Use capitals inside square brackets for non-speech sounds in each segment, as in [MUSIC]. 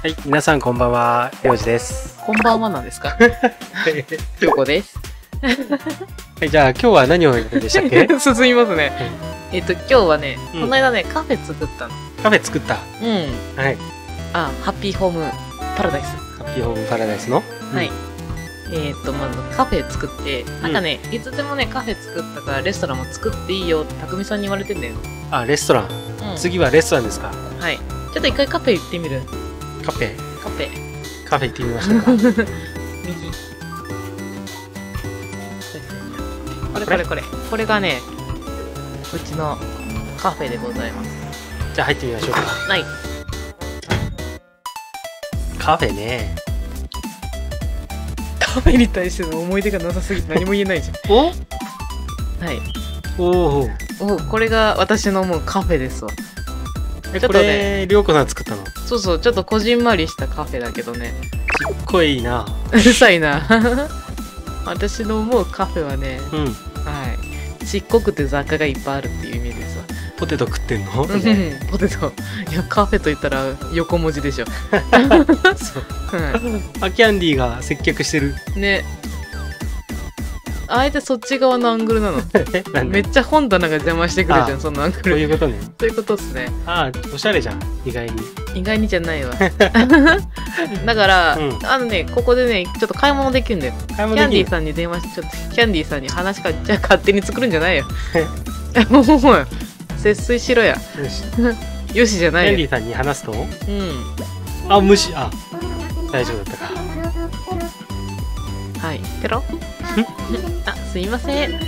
はい、皆さんこんばんは、りょうじです。こんばんはなんですか？[LAUGHS] 京子です。はい、じゃあ今日は何をやるんでしたっけ？[LAUGHS] 進みますね。えっと、今日はね、うんこの間ね、カフェ作ったの。カフェ作った？うん。はい。あ、ハッピーホームパラダイス。ハッピーホームパラダイスの？はい。えっと、まずカフェ作って、なんかね、いつでもね、カフェ作ったからレストランも作っていいよって匠さんに言われてんだよ。うん。あ、レストラン。うん。次はレストランですか？はい。ちょっと一回カフェ行ってみる。カフェ。カフェ。カフェ行ってみましょうか？[LAUGHS] 右。これこれこれ。これがね、うちのカフェでございます。じゃあ入ってみましょうか。はい。カフェね。カフェに対しての思い出がなさすぎて何も言えないじおゃん。[LAUGHS] はい。おお。おこれが私のもうカフェですわ。え、ちょっことねれ、りょうこさん作ったの？そうそう、ちょっとこじんまりしたカフェだけどね。すっごいいいな。うるさいな。[LAUGHS] 私の思うカフェはね、うん。はい。ちっこくて雑貨がいっぱいあるっていう意味ですわ。ポテト食ってんの？うんポテト。いや、カフェと言ったら横文字でしょ。[LAUGHS] [LAUGHS] そう。はあ、キャンディーが接客してる。い。ね。あえてそっち側のアングルなの？[LAUGHS] え、なんで？めっちゃ本棚が邪魔してくるじゃん、あそのアングそういル。うことね。そういうことっすね。ああ、おしゃれじゃん。意外に。意外にじゃないわ [LAUGHS] だから、うんあのねここでねちょっと買い物できるんだよ買いキャンディーさんに電話してちょっとキャンディーさんに話かじゃあ勝手に作るんじゃないよ [LAUGHS] もう節水しろやよし。キよしじゃないよャンディーさんに話すと？うんあ、虫、あ、大丈夫だったか。はいペロ [LAUGHS] あすいません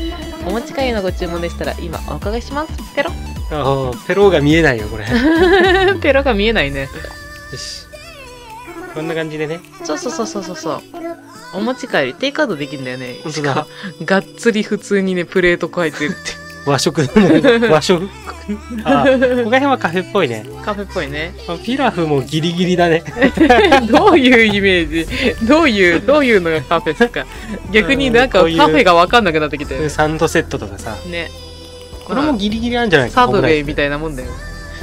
お持ち帰りのご注文でしたら今お伺いしますペロ？あーペローが見えないよ、これ。よ [LAUGHS] ペロが見えないねし。こんな感じでね。そうそうそうそうそうそうお持ち帰りテイクアウトできるんだよね本当だ。がっつり普通にねプレート書いてるって和食。[LAUGHS] 和食。あ、ここら辺はカフェっぽいね。カフェっぽいねピラフもギリギリだね。[LAUGHS] どういうイメージ？どういう、どういうのがカフェですか？逆になんかカフェがわかんなくなってきて。サンドセットとかさ。ね。これもギリギリなんじゃないかサブウェイみいたいなもんだよ。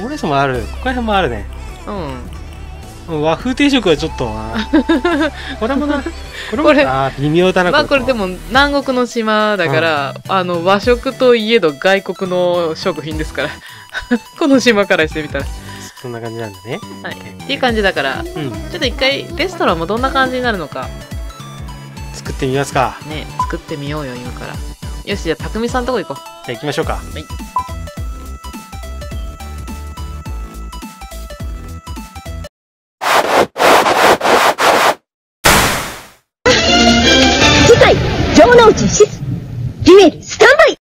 オムライスもある。ここら辺もあるね。うん。和風定食はちょっとな。[LAUGHS] これもな。これもこれあー微妙だな。まあこれでも。も南国の島だから、あの和食といえど外国の食品ですから。[LAUGHS] この島からしてみたら。そんな感じなんだね。はい。っていう感じだから、ちうん。ょっと一回レストランもどんな感じになるのか作ってみますか。ね、作ってみようよ今から。よし、じゃあ匠さんとこ行こう。じゃあ行きましょうか。い回城之内シスデュエルスタンバイ。